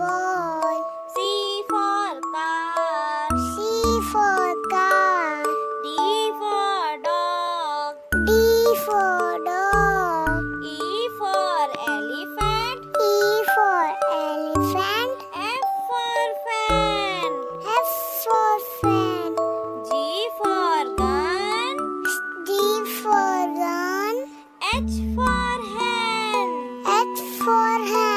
ball. C for car. C for car. D for dog. D for dog. E for elephant. E for elephant. F for fan. F for fan. G for gun. G for gun. H for hand. H for hand.